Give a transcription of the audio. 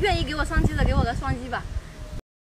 愿意给我双击的给我个双击吧。